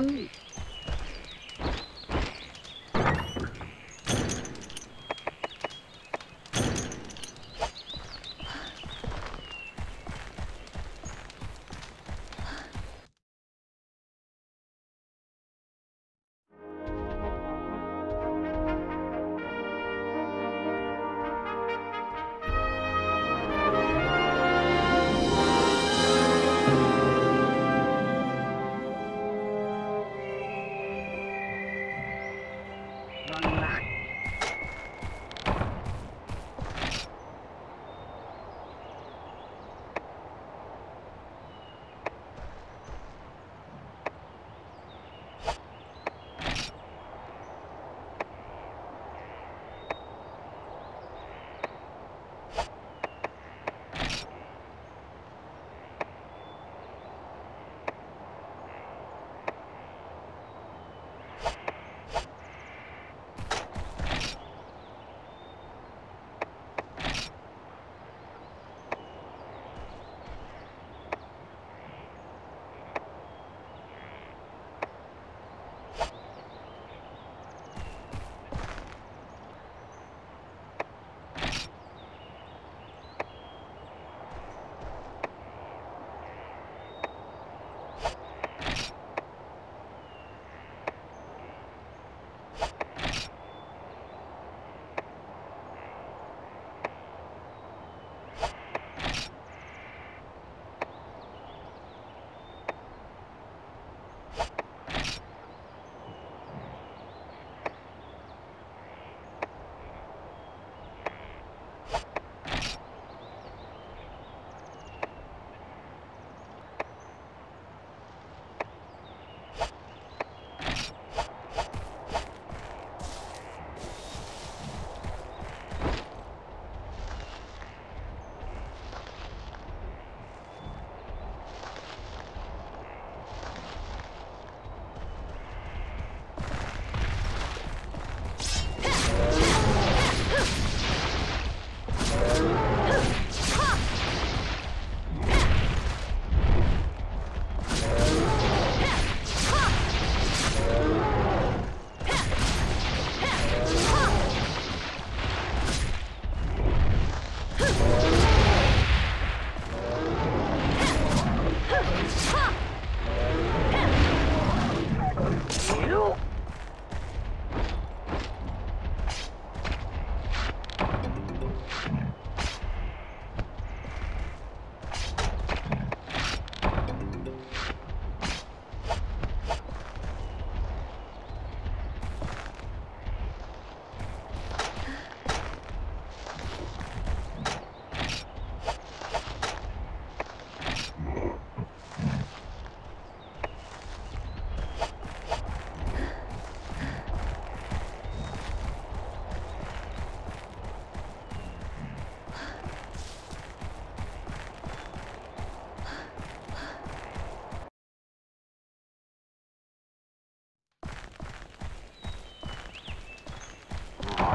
Um,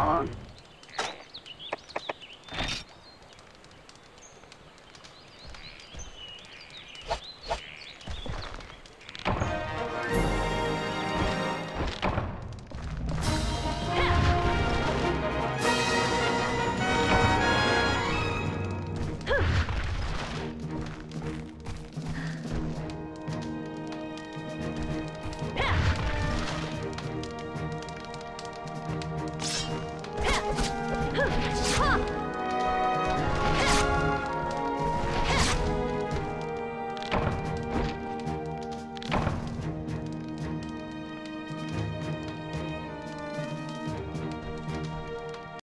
on. 哼哈